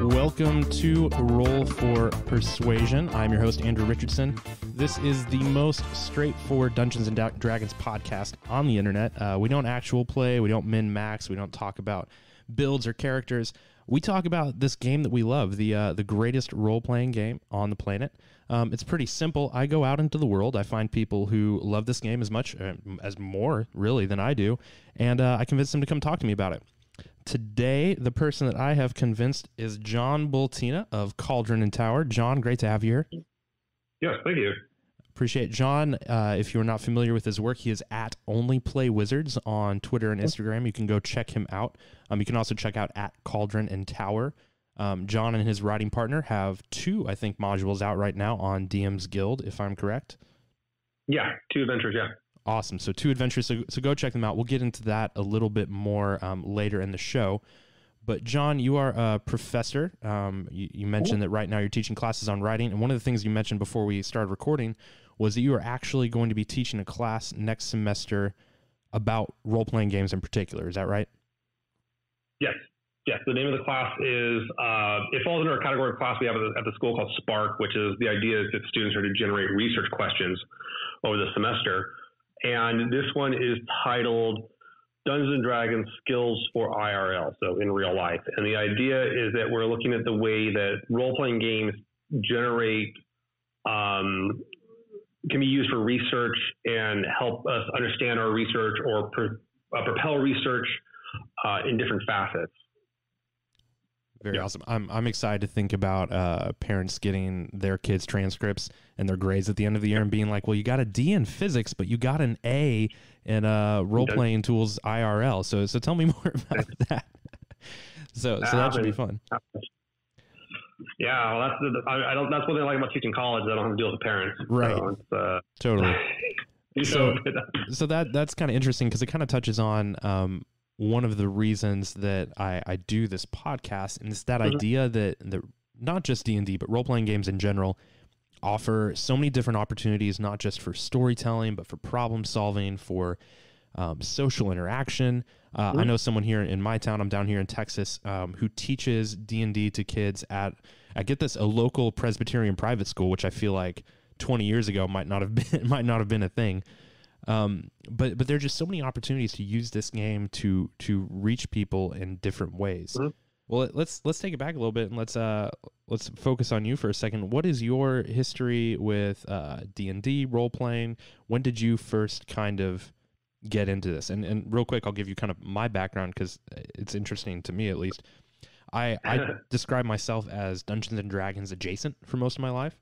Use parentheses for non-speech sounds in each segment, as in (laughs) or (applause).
Welcome to Roll for Persuasion. I'm your host, Andrew Richardson. This is the most straightforward Dungeons and Dragons podcast on the internet. Uh, we don't actual play, we don't min max, we don't talk about builds or characters. We talk about this game that we love, the uh, the greatest role playing game on the planet. Um, it's pretty simple. I go out into the world. I find people who love this game as much uh, as more really than I do, and uh, I convince them to come talk to me about it. Today, the person that I have convinced is John Bultena of Cauldron and Tower. John, great to have you here. Yes, thank you. Appreciate John. Uh, if you're not familiar with his work, he is at Only Play Wizards on Twitter and Instagram. You can go check him out. Um, you can also check out at Cauldron and Tower. Um, John and his writing partner have two, I think, modules out right now on DM's Guild, if I'm correct. Yeah, two adventures. Yeah. Awesome. So two adventures. So, so go check them out. We'll get into that a little bit more um, later in the show. But John, you are a professor. Um, you, you, mentioned that right now you're teaching classes on writing, and one of the things you mentioned before we started recording was that you are actually going to be teaching a class next semester about role playing games in particular. Is that right? Yes. Yes. The name of the class is uh, it falls under a category of class we have at the, at the school called Spark, which is the idea is that students are to generate research questions over the semester. And this one is titled Dungeons and Dragons Skills for IRL, so in real life. And the idea is that we're looking at the way that role playing games generate, um, can be used for research and help us understand our research or uh, propel research uh, in different facets. Very yeah. awesome. I'm I'm excited to think about uh, parents getting their kids transcripts and their grades at the end of the year and being like, "Well, you got a D in physics, but you got an A in uh, role playing tools IRL." So so tell me (laughs) more about that. so so that should be fun. Yeah, well, that's the, I, I, don't. That's what they like about teaching college. I don't have to deal with the parents. Right. So uh, totally. (laughs) so, so that that's kind of interesting because it kind of touches on um, one of the reasons that I, I do this podcast, and it's that mm-hmm. idea that the not just D and D, but role playing games in general offer so many different opportunities, not just for storytelling, but for problem solving, for um, social interaction. Uh, mm-hmm. I know someone here in my town. I'm down here in Texas um, who teaches D and D to kids at I get this a local Presbyterian private school, which I feel like 20 years ago might not have (laughs) been might not have been a thing. Um, but but there are just so many opportunities to use this game to to reach people in different ways. Mm-hmm. Well, let's let's take it back a little bit and let's uh let's focus on you for a second. What is your history with uh, D and D role playing? When did you first kind of get into this? And and real quick, I'll give you kind of my background because it's interesting to me at least. I I (laughs) describe myself as Dungeons and Dragons adjacent for most of my life,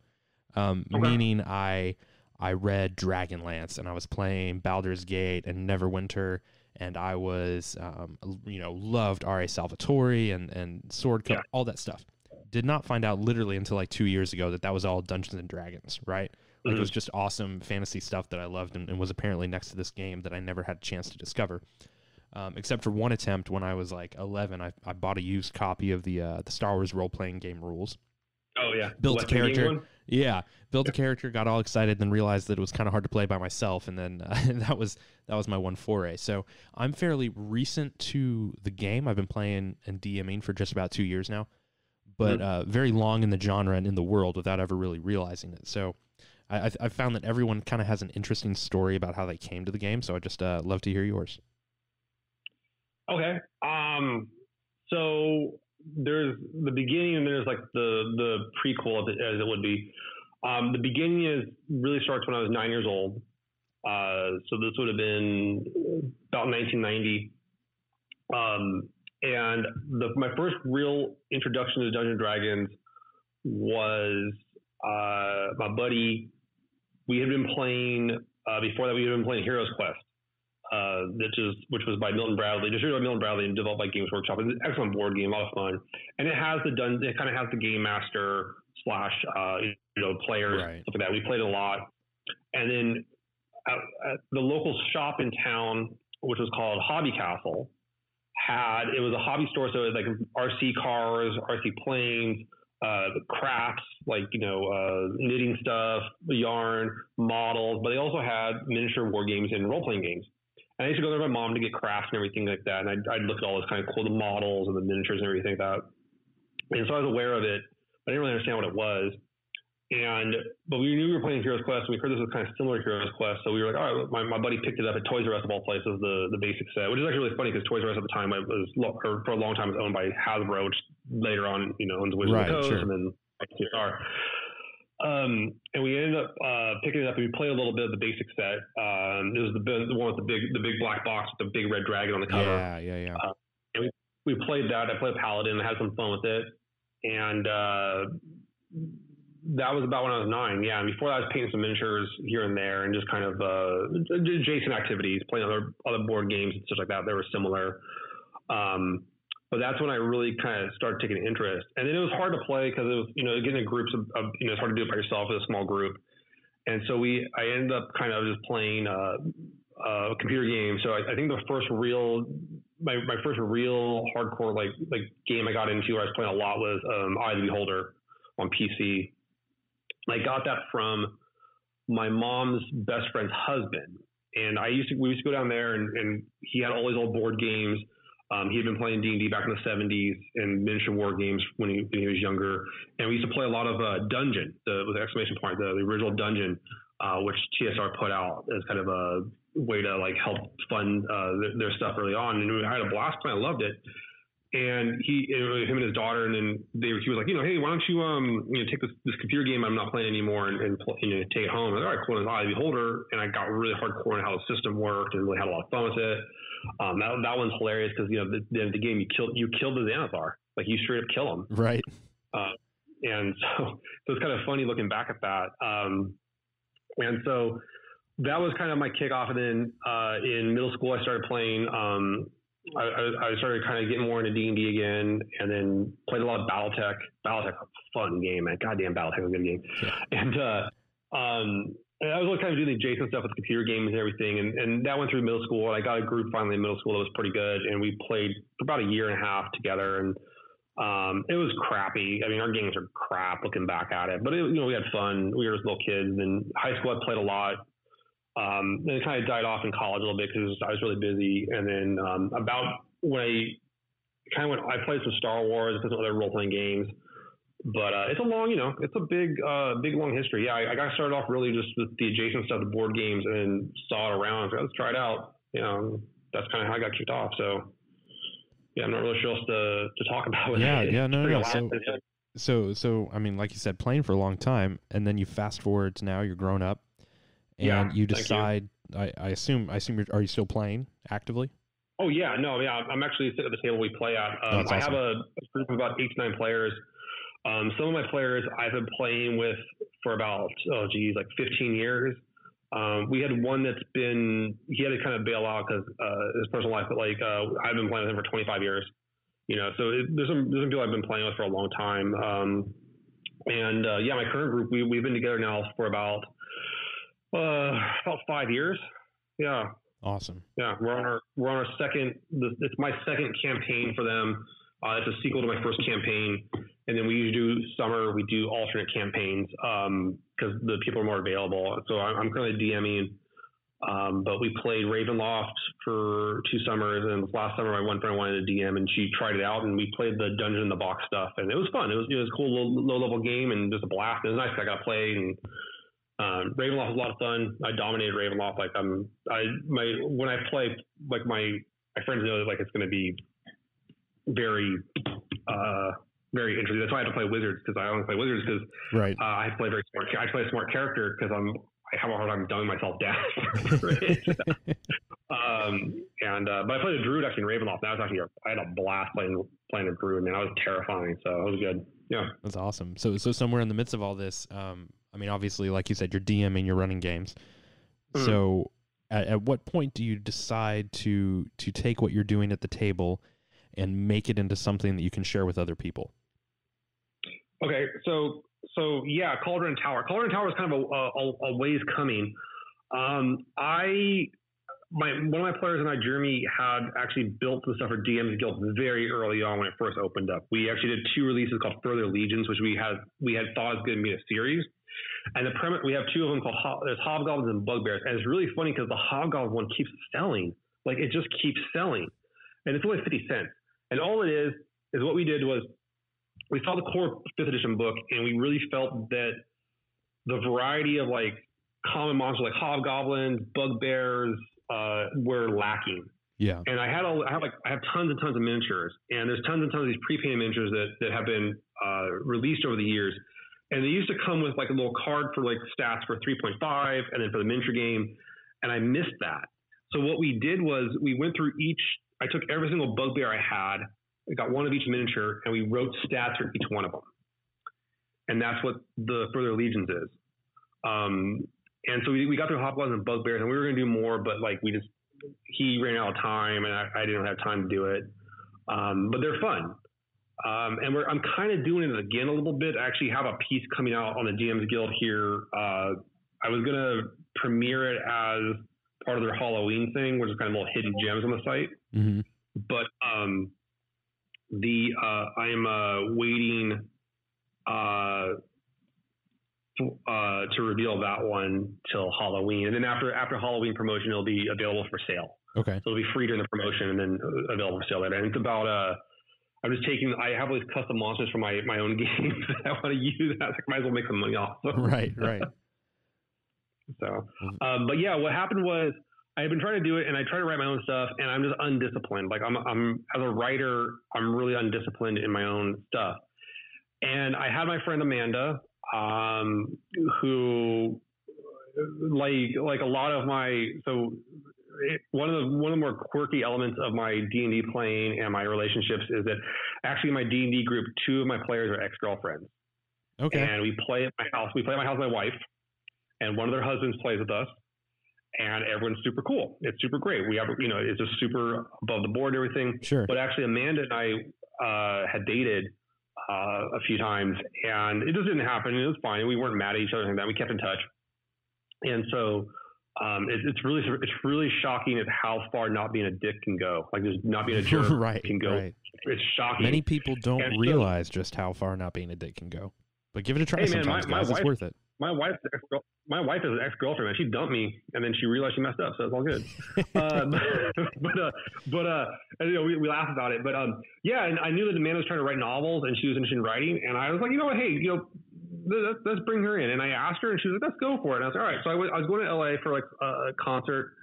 um, okay. meaning I I read Dragonlance and I was playing Baldur's Gate and Neverwinter and I was um, you know loved R.A. Salvatore and and Sword yeah. all that stuff. Did not find out literally until like two years ago that that was all Dungeons and Dragons, right? Like mm-hmm. it was just awesome fantasy stuff that I loved and, and, was apparently next to this game that I never had a chance to discover. Um, except for one attempt when I was like 11, I, I bought a used copy of the uh, the Star Wars role playing game rules. Oh yeah, built a character. Yeah, built a character, got all excited, then realized that it was kind of hard to play by myself, and then uh, (laughs) that was that was my one foray. So I'm fairly recent to the game. I've been playing and DMing for just about two years now, but mm-hmm. uh, very long in the genre and in the world without ever really realizing it. So I, I found that everyone kind of has an interesting story about how they came to the game. So I just uh, love to hear yours. Okay. Um. So there's the beginning and there's like the the prequel as it would be. Um, the beginning is really starts when I was nine years old. Uh, so this would have been about 1990. Um, and the, my first real introduction to Dungeons Dragons was uh, my buddy. We had been playing uh, before that. We had been playing Heroes Quest, uh, which is which was by Milton Bradley, distributed by Milton Bradley and developed by Games Workshop. It's an excellent board game, a lot of fun, and it has the done. It kind of has the game master slash uh, you know players right. stuff like that. We played a lot, and then at, at the local shop in town, which was called Hobby Castle, had it was a hobby store, so it was like RC cars, RC planes. Uh, crafts like you know uh, knitting stuff, yarn, models, but they also had miniature war games and role playing games. And I used to go there with my mom to get crafts and everything like that. And I'd, I'd look at all this kind of cool, the models and the miniatures and everything like that. and so I was aware of it, but I didn't really understand what it was. And but we knew we were playing Heroes Quest, and we heard this was kind of similar to Heroes Quest, so we were like, all right. My, my buddy picked it up at Toys R Us of all places, the the basic set, which is actually really funny because Toys R Us at the time it was for a long time was owned by Hasbro, which later on you know owns Wizards right, of the Coast, sure. and then XTR. Um, and we ended up uh, picking it up, and we played a little bit of the basic set. Um, this was the, the one with the big the big black box with the big red dragon on the cover. Yeah, yeah, yeah. Uh, and we, we played that. I played Paladin. I had some fun with it, and uh, that was about when I was nine. Yeah, and before that, I was painting some miniatures here and there, and just kind of uh, adjacent activities, playing other other board games and stuff like that. They were similar. Um, but that's when I really kind of started taking interest. And then it was hard to play because it was, you know, getting in groups of, of, you know, it's hard to do it by yourself as a small group. And so we, I ended up kind of just playing uh, uh, computer games. So I, I, think the first real, my, my first real hardcore like like game I got into, where I was playing a lot was um, Eye of the Beholder on PC. I got that from my mom's best friend's husband. And I used to, we used to go down there and, and he had all these old board games. Um, he had been playing D&D back in the 70s and miniature war games when he, when he was younger. And we used to play a lot of uh, Dungeon, the, with exclamation point, the, the original Dungeon, uh, which TSR put out as kind of a way to like help fund uh, their, their, stuff early on. And I had a blast playing. I loved it and he, him and his daughter, and then they, he was like, you know, hey, why don't you, um, you know, take this, this computer game I'm not playing anymore and, and you know, take it home. I was like, all right, cool. And I was Beholder, and I got really hardcore on how the system worked and really had a lot of fun with it. Um, that, that one's hilarious because you know the, the, the, game you killed you killed the Xanathar, like you straight up kill him, right? Uh, and (laughs) so, so it's kind of funny looking back at that. Um, and so that was kind of my kickoff. And then uh, in middle school, I started playing um, I, I, started kind of getting more into D and D again, and then played a lot of BattleTech. BattleTech, a fun game, man. Goddamn, BattleTech was a good game. Yeah. And uh, um, and I was always kind of doing the adjacent stuff with computer games and everything, and, and that went through middle school. And I got a group finally in middle school that was pretty good, and we played for about a year and a half together, and um, it was crappy. I mean, our games are crap looking back at it, but it, you know, we had fun. We were just little kids, and high school I played a lot. Um, then it kind of died off in college a little bit because I was really busy. And then um, about when I kind of went, I played some Star Wars and some other role playing games. But uh, it's a long, you know, it's a big, uh, big long history. Yeah, I, I, got started off really just with the adjacent stuff, the board games, and saw it around. So let's try it out. You know, that's kind of how I got kicked off. So yeah, I'm not really sure else to, to talk (laughs) about. Yeah, yeah, no, no. no. So, so, so, I mean, like you said, playing for a long time, and then you fast forward to now, you're grown up, and yeah, you decide. You. I, I assume. I assume. You're, are you still playing actively? Oh yeah, no, yeah. I'm actually sitting at the table we play at. Um, awesome. I have a, group of about eight to nine players. Um, some of my players I've been playing with for about oh geez, like 15 years. Um, we had one that's been he had to kind of bail out because uh, his personal life, but like uh, I've been playing with him for 25 years. You know, so it, there's some there's some people I've been playing with for a long time. Um, and uh, yeah, my current group we we've been together now for about uh, about five years. Yeah. Awesome. Yeah, we're on our we're on our second. It's my second campaign for them. Uh, it's a sequel to my first campaign, and then we usually do summer. We do alternate campaigns because um, the people are more available. So I'm, I'm currently DMing, um, but we played Ravenloft for two summers, and last summer my one friend wanted to DM, and she tried it out, and we played the dungeon in the box stuff, and it was fun. It was it was a cool low, low level game and just a blast. It was nice. I got to play and um, Ravenloft was a lot of fun. I dominated Ravenloft. Like I'm, I my when I play, like my my friends know that like it's going to be very, uh, very interesting. That's why I have to play Wizards because I only play Wizards because right. Uh, I play very smart. I play a smart character because I'm I have a hard time dumbing myself (laughs) down. (laughs) um, and uh, but I played a druid actually in Ravenloft. That was actually I had a blast playing playing a druid. Man, I was terrifying. So it was good. Yeah, that's awesome. So so somewhere in the midst of all this, um, I mean, obviously, like you said, you're DMing, you're running games. Mm. So, at, at what point do you decide to to take what you're doing at the table and make it into something that you can share with other people? Okay, so so yeah, Cauldron Tower. Cauldron Tower is kind of a, a, a ways coming. Um, I my one of my players and I, Jeremy, had actually built the stuff for DMs Guild very early on when it first opened up. We actually did two releases called Further Legions, which we had we had thought was going to be a series. And the premise, we have two of them called there's Hobgoblins and Bugbears, and it's really funny because the Hobgoblin one keeps selling, like it just keeps selling, and it's only fifty cents. And all it is is what we did was we saw the core fifth edition book, and we really felt that the variety of like common monsters like hobgoblins, bugbears, uh, were lacking. Yeah. And I had a, I have like I have tons and tons of miniatures, and there's tons and tons of these pre-painted miniatures that that have been uh, released over the years. And they used to come with like a little card for like stats for 3.5, and then for the miniature game. And I missed that. So what we did was we went through each. I took every single bugbear I had, got one of each miniature, and we wrote stats for each one of them. And that's what the Further Legions is. Um, and so we, we got through hobgoblins and bugbears, and we were going to do more, but like we just he ran out of time, and I, I didn't have time to do it. Um, but they're fun. Um, and I'm kind of doing it again a little bit. I actually have a piece coming out on the DMs Guild here. Uh, I was going to premiere it as part of their Halloween thing, which is kind of little hidden gems on the site. Mm-hmm. But um, the uh, I am uh, waiting uh, uh, to reveal that one till Halloween, and then after after Halloween promotion, it'll be available for sale. Okay. So it'll be free during the promotion, and then available for sale later. And it's about uh, I'm just taking. I have all these custom monsters for my my own (laughs) games that I want to use. I might as well make some money off. right. Right. (laughs) so, um, but yeah, what happened was I had been trying to do it, and I try to write my own stuff, and I'm just undisciplined. Like I'm, I'm as a writer, I'm really undisciplined in my own stuff. And I had my friend Amanda, um, who, like, like a lot of my so it, one of the one of the more quirky elements of my D and D playing and my relationships is that actually my D and D group, two of my players are ex girlfriends. Okay. And we play at my house. We play at my house with my wife, and one of their husbands plays with us and everyone's super cool. It's super great. We have, you know, it's just super above the board, everything. Sure. But actually, Amanda and I uh, had dated uh, a few times, and it just didn't happen. It was fine. We weren't mad at each other like that. We kept in touch, and so um, it, it's really it's really shocking at how far not being a dick can go. Like just not being a (laughs) jerk right, can go. Right. It's shocking. Many people don't And so- realize just how far not being a dick can go. But give it a try Hey, man, sometimes, my- my guys. It's wife- worth it. my wife's ex my wife is an ex girlfriend, and she dumped me, and then she realized she messed up, so it's all good. (laughs) uh, but (laughs) but uh, but uh, and, you know, we, we laugh about it, but um, yeah, and I knew that Amanda was trying to write novels, and she was interested in writing, and I was like, you know what, hey, you know. Let's, let's bring her in, and I asked her, and she was like, "Let's go for it." And I was like, "All right." So I was, was going to LA for like a concert,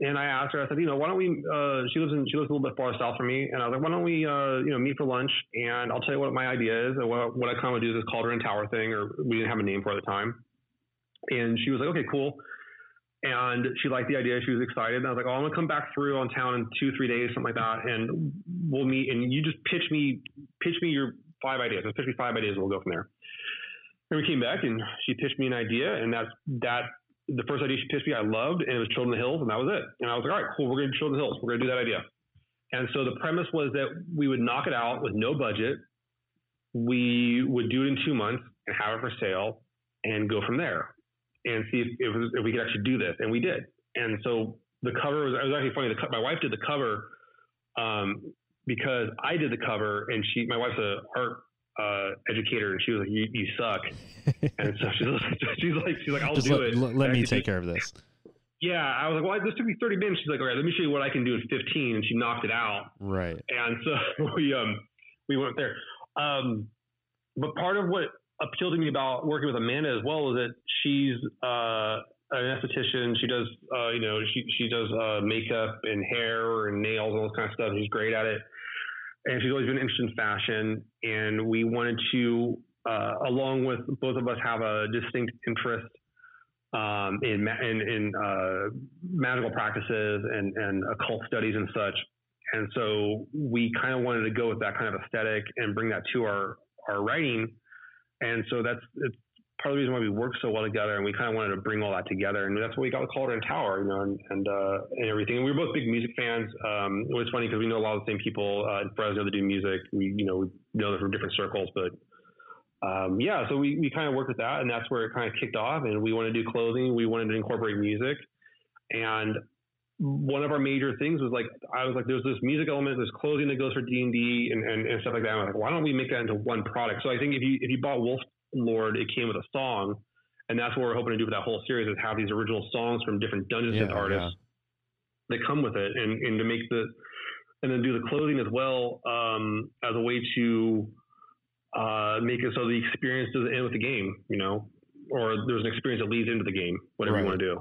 and I asked her. I said, "You know, why don't we?" Uh, she lives in she lives a little bit far south from me, and I was like, "Why don't we, uh, you know, meet for lunch?" And I'll tell you what my idea is, and what, what I kind of do is this Cauldron Tower thing, or we didn't have a name for it at the time. And she was like, okay, cool. And she liked the idea. She was excited. And I was like, oh, I'm going to come back through on town in two, three days, something like that. And we'll meet and you just pitch me, pitch me your five ideas. Just pitch me five ideas and we'll go from there. And we came back and she pitched me an idea. And that's that. The first idea she pitched me, I loved, and it was Children of the Hills, and that was it. And I was like, all right, cool, we're going to do Children of the Hills. We're going to do that idea. And so the premise was that we would knock it out with no budget. We would do it in two months and have it for sale and go from there and see if, if, if we could actually do this. And we did. And so the cover was, it was actually funny. The, my wife did the cover um, because I did the cover and she, my wife's a art uh, educator and she was like, you, you suck. (laughs) and so she's, (laughs) she's like, she's like, I'll Just do let, it. let, let me take care of this. Yeah. I was like, well, this took me 30 minutes. She's like, all right, let me show you what I can do in 15. And she knocked it out. Right. And so (laughs) we um we went there. Um, but part of what appealed to me about working with Amanda as well is that she's uh, an esthetician. She does uh, you know she she does uh, makeup and hair and nails and all this kind of stuff. She's great at it, and she's always been interested in fashion. And we wanted to, uh, along with both of us, have a distinct interest. Um, in in, in uh, magical practices and, and occult studies and such, and so we kind of wanted to go with that kind of aesthetic and bring that to our our writing. And so that's it's part of the reason why we worked so well together. And we kind of wanted to bring all that together. And that's what we got with Cauldron Tower, you know, and and, uh, and everything. And we were both big music fans. Um, it was funny because we know a lot of the same people uh, in Fresno that do music. We you know we know them from different circles, but. Um, yeah, so we, we kind of worked with that, and that's where it kind of kicked off. And we wanted to do clothing, we wanted to incorporate music, and one of our major things was like I was like, there's this music element, there's clothing that goes for D and D and stuff like that. And I was like, why don't we make that into one product? So I think if you if you bought Wolf Lord, it came with a song, and that's what we're hoping to do with that whole series is have these original songs from different Dungeons Yeah, artists that come with it, and and to make the and then do the clothing as well um, as a way to uh, make it so the experience doesn't end with the game, you know, or there's an experience that leads into the game, whatever right. you want to do.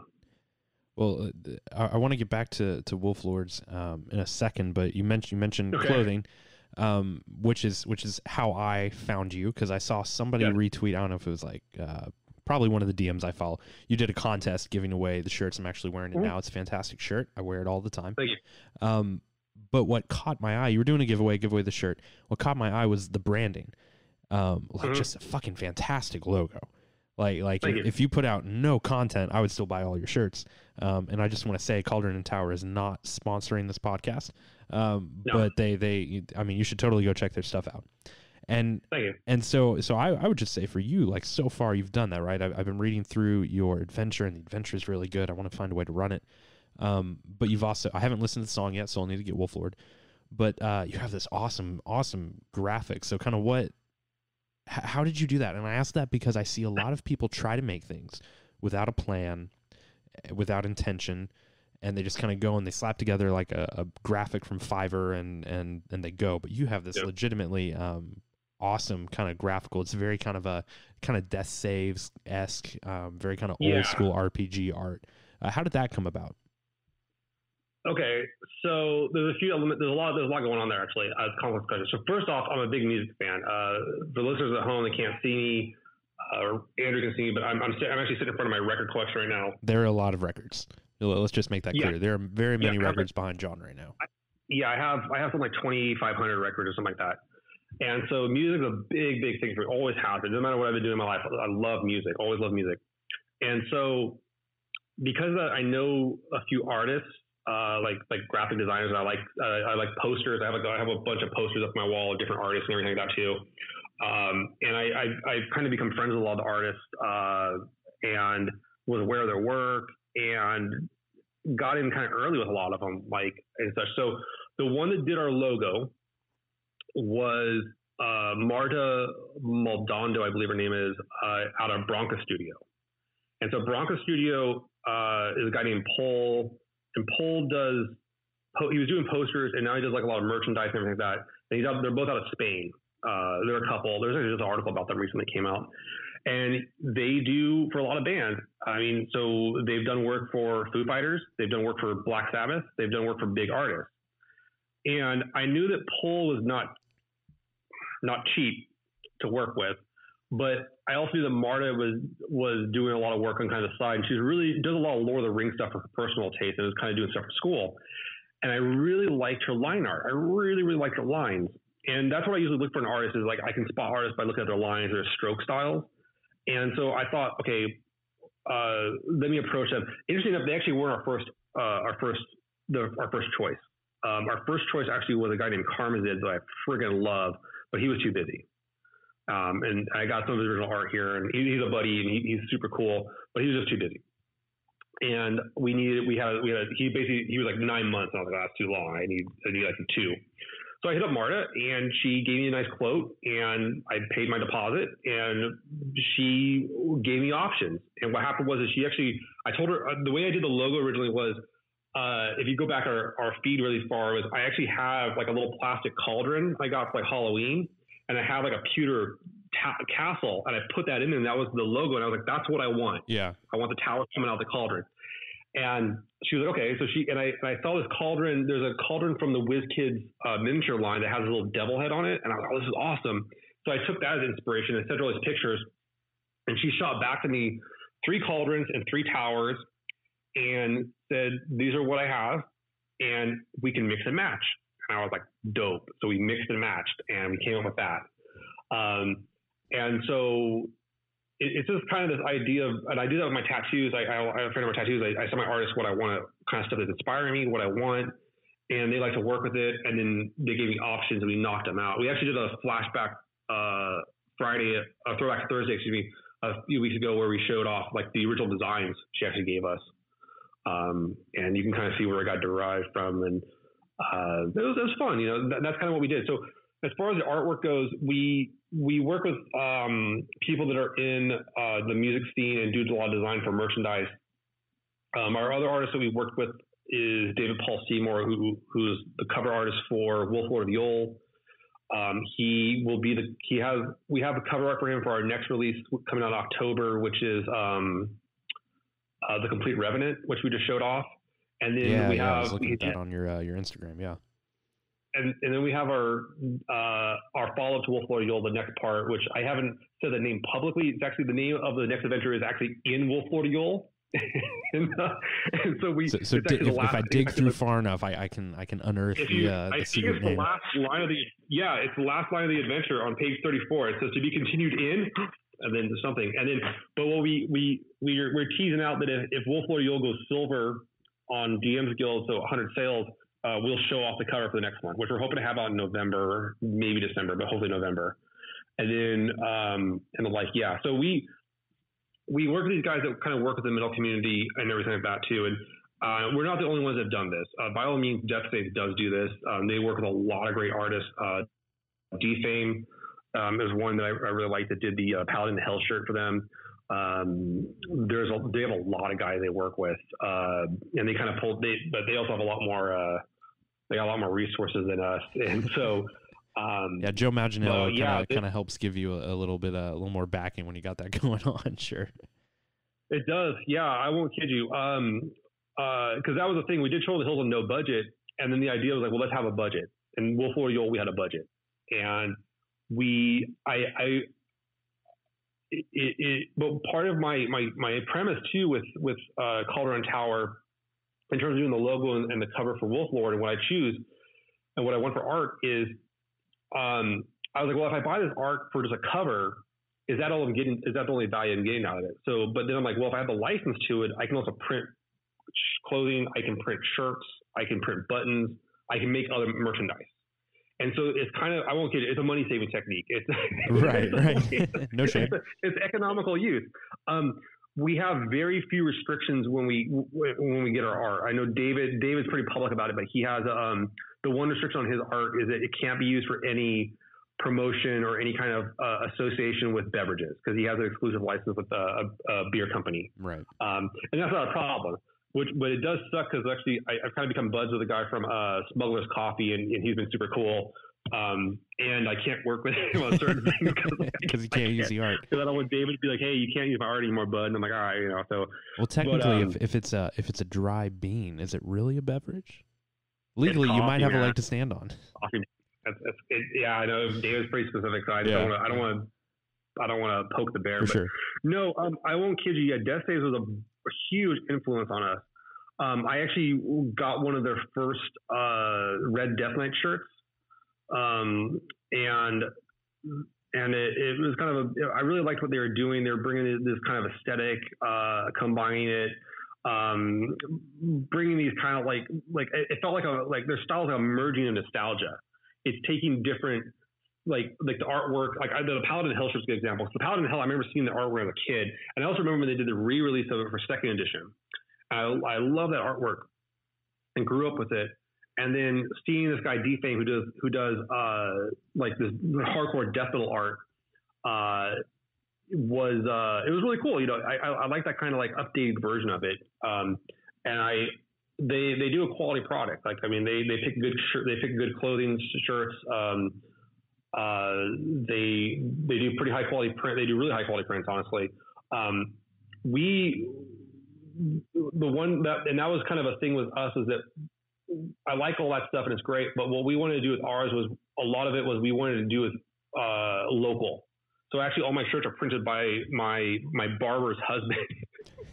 Well, uh, I, I want to get back to, to Wolf Lords um, in a second, but you mentioned you mentioned okay. clothing, um, which is which is how I found you because I saw somebody yeah. retweet. I don't know if it was like uh, probably one of the DMs I follow. You did a contest giving away the shirts. I'm actually wearing it mm-hmm. now. It's a fantastic shirt. I wear it all the time. Thank you. Um, but what caught my eye, you were doing a giveaway, give away the shirt. What caught my eye was the branding. Um, like mm-hmm. just a fucking fantastic logo. Like like if you. if you. put out no content, I would still buy all your shirts. Um, and I just want to say, Cauldron and Tower is not sponsoring this podcast. Um, no. but they they I mean, you should totally go check their stuff out. And and so so I, I would just say for you, like so far you've done that right. I've, I've been reading through your adventure, and the adventure is really good. I want to find a way to run it. Um, but you've also I haven't listened to the song yet, so I'll need to get Wolf Lord. But uh, you have this awesome awesome graphics. So kind of what how did you do that? And I ask that because I see a lot of people try to make things without a plan, eh, without intention, and they just kind of go and they slap together like a, a, graphic from Fiverr and and and they go. But you have this yep. legitimately um, awesome kind of graphical. It's very kind of a kind of death saves esque, um, very kind of yeah. old school RPG art. Uh, how did that come about? Okay, so there's a few elements. There's a lot. There's a lot going on there actually. As complex question. So first off, I'm a big music fan. Uh, for listeners at home, they can't see me. Uh, Andrew can see me, but I'm, I'm, I'm actually sitting in front of my record collection right now. There are a lot of records. Let's just make that clear. There are very many yeah, records behind John right now. I, yeah, I have I have something like 2,500 records or something like that. And so music is a big, big thing for me. Always has been. No matter what I've been doing in my life, I love music. Always love music. And so because that, I know a few artists, uh, like like graphic designers, I like uh, I like posters. I have like I have a bunch of posters up my wall of different artists and everything like that too. Um, and I, I I kind of become friends with a lot of the artists uh, and was aware of their work and got in kind of early with a lot of them, like and such. So the one that did our logo was uh, Marta Maldonado, I believe her name is, uh, out of Bronca Studio. And so Bronca Studio uh, is a guy named Paul, and Paul does. He was doing posters, and now he does like a lot of merchandise and everything like that. And he's out, they're both out of Spain. Uh, they're a couple. There's just an article about them recently came out, and they do for a lot of bands. I mean, so they've done work for Foo Fighters, they've done work for Black Sabbath, they've done work for big artists. And I knew that Paul was not not cheap to work with. But I also knew that Marta was was doing a lot of work on kind of the side. And she really does a lot of Lord of the Rings stuff for her personal taste and was kind of doing stuff for school. And I really liked her line art. I really, really liked her lines. And that's what I usually look for in artists is like I can spot artists by looking at their lines, their stroke styles. And so I thought, okay, uh, let me approach them. Interesting enough, they actually weren't our first uh, our first the, our first choice. Um, our first choice actually was a guy named Karmazid that I friggin' love but he was too busy. Um, and I got some of his original art here, and he, he's a buddy, and he, he's super cool, but he was just too busy. And we needed, we had, we had, he basically, he was like nine months. And I was like, oh, that's too long. I need, I need like two. So I hit up Marta, and she gave me a nice quote, and I paid my deposit, and she gave me options. And what happened was that she actually, I told her uh, the way I did the logo originally was uh, if you go back our, our feed really far, was I actually have like a little plastic cauldron I got for like Halloween, and I have like a pewter ta- castle, and I put that in, and that was the logo, and I was like, that's what I want. Yeah, I want the tower coming out of the cauldron. And she was like, okay. So she and I and I saw this cauldron. There's a cauldron from the WizKids uh, miniature line that has a little devil head on it, and I was like, oh, this is awesome. So I took that as inspiration and sent her all these pictures, and she shot back to me three cauldrons and three towers and said, These are what I have, and we can mix and match. And I was like, Dope. So we mixed and matched, and we came up with that. Um, and so it's just kind of this idea of, and I do that with my tattoos. I, I, I have a friend of my tattoos. I, I tell my artists what I want kind of stuff that's inspiring me, what I want, and they like to work with it. And then they gave me options, and we knocked them out. We actually did a flashback uh, Friday, a throwback Thursday, excuse me, a few weeks ago, where we showed off like the original designs she actually gave us. Um, and you can kind of see where it got derived from. And uh, it, was, it was fun. You know, that, that's kind of what we did. So as far as the artwork goes, we we work with um, people that are in uh, the music scene and do a lot of design for merchandise. Um, our other artist that we worked with is David Paul Seymour, who who's the cover artist for Wolf Lord of the Old. Um, he will be the he has we have a cover art for him for our next release coming out in October, which is um, uh, the Complete Revenant, which we just showed off, and then yeah, we yeah, I have was looking at that on your uh, your Instagram. Yeah. And, and then we have our uh, our follow up to Wolf Lord Yule, the next part, which I haven't said the name publicly. It's actually the name of the next adventure is actually in Wolf Lord Yule. (laughs) and, uh, and so we So, so di- if, if I dig through actually far enough, I, I can I can unearth if the you, uh, I the think secret it's the name. last line of the yeah, it's the last line of the adventure on page thirty four. It says to be continued in, and then something, and then but what we we we're, we're teasing out that if, if Wolf Lord Yule goes silver on DM's Guild, so 100 sales, uh, we'll show off the cover for the next one, which we're hoping to have out in November, maybe December, but hopefully November. And then um, and the like yeah, so we we work with these guys that kind of work with the middle community and everything like that too, and. Uh, we're not the only ones that have done this. Uh, by all means, Death Saves does do this. Um, they work with a lot of great artists. Uh, Defame um, is one that I, I really like that did the uh, Paladin Hell shirt for them. Um, there's a, they have a lot of guys they work with, uh, and they kind of pull. They but they also have a lot more. Uh, they got a lot more resources than us, (laughs) and so. Um, Yeah, Joe Maginello Well, kind of it- kind of helps give you a, a little bit uh, a little more backing when you got that (laughs) going on. Sure. It does. Yeah, I won't kid you. Um, because that was the thing. We did Troll the Hills on no budget, and then the idea was like, well, let's have a budget. And Wolf Lord Yule, we had a budget, and we, I, I, it, it, it, but part of my my my premise too with with uh, Cauldron Tower, in terms of doing the logo and, and the cover for Wolf Lord and what I choose, and what I want for art is, um, I was like, well, if I buy this art for just a cover, is that all I'm getting? Is that the only value I'm getting out of it? So, but then I'm like, well, if I have the license to it, I can also print clothing, I can print shirts, I can print buttons, I can make other merchandise. And so it's kind of, I won't get it, it's a money saving technique. It's (laughs) Right, right. (laughs) no shame. (laughs) It's, it's economical use. Um, we have very few restrictions when we when we get our art. I know David David's pretty public about it, but he has um, the one restriction on his art is that it can't be used for any promotion or any kind of uh, association with beverages because he has an exclusive license with a, a, a beer company, Right. um, and that's not a problem. Which, but it does suck because actually I, I've kind of become buds with a guy from uh, Smuggler's Coffee, and, and he's been super cool. Um, and I can't work with (laughs) him on certain things Because you can't use the art. because I don't want David to be like, "Hey, you can't use my art anymore, bud." And I'm like, "All right, you know." So Well, technically, um, if, if it's a if it's a dry bean, is it really a beverage? Legally, you might coffee, have a leg to stand on. coffee, that's, that's, it, yeah, I know David's pretty specific, so I Yeah. don't want to. I don't want to. I don't want to poke the bear, For but sure. no, um, I won't kid you. Yeah, Death Saves was a, a huge influence on us. Um, I actually got one of their first uh, Red Death Knight shirts, um, and and it, it was kind of a. I really liked what they were doing. They were bringing this kind of aesthetic, uh, combining it, um, bringing these kind of like like it felt like a like their styles are merging of nostalgia. It's taking different like like the artwork, like I, the Paladin Hell shirt's a good example. The Paladin Hell, I remember seeing the artwork as a kid, and I also remember when they did the re-release of it for second edition. I, I love that artwork and grew up with it. And then seeing this guy Defame who does who does uh, like this hardcore death metal art uh, was uh, it was really cool. You know, I, I, I like that kind of like updated version of it. Um, and I they they do a quality product. Like I mean, they they pick good shirt, they pick good clothing shirts. Um, uh, they they do pretty high quality print. They do really high quality prints, honestly. Um, we the one that and that was kind of a thing with us is that I like all that stuff and it's great, but what we wanted to do with ours was a lot of it was we wanted to do with uh, local. So actually, all my shirts are printed by my my barber's husband.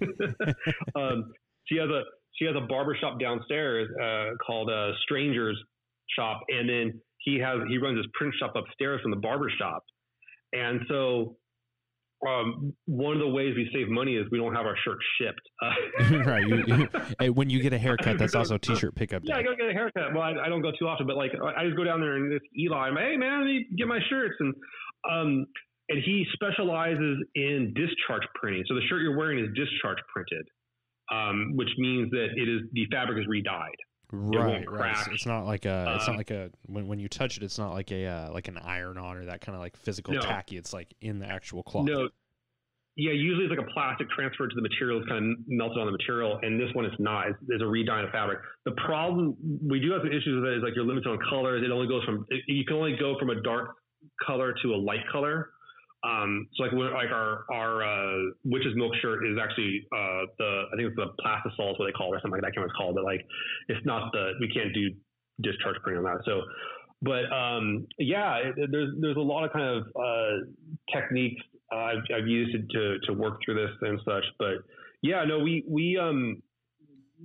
(laughs) um, she has a she has a barber shop downstairs uh, called uh, Strangers Shop, and then he has he runs his print shop upstairs from the barber shop, and so. Um, one of the ways we save money is we don't have our shirts shipped. Uh, (laughs) (laughs) right. You, you, hey, when you get a haircut, that's also t-shirt pickup yeah, I go get a haircut. Well, I, I don't go too often, but like I just go down there and it's Eli. I'm like, hey man, let me get my shirts, and um, and he specializes in discharge printing. So the shirt you're wearing is discharge printed, um, which means that it is the fabric is re-dyed. Right, won't right. It's, it's not like a. It's Uh, not like a. When when you touch it, it's not like a uh, like an iron on or that kind of like physical No. tacky. It's like in the actual cloth. No, yeah, usually it's like a plastic transferred to the material, it's kind of melted on the material, and this one is not. It's, there's a of fabric. The problem we do have some issues with it is like you're limited on colors. It only goes from you can only go from a dark color to a light color. Um, so like like our our uh, witch's milk shirt is actually uh, the I think it's the plastisol is what they call it or something like that. I can't called, but like it's not the we can't do discharge printing on that. So, but um, yeah, it, there's there's a lot of kind of uh, techniques I've, I've used to to work through this and such. But yeah, no, we we um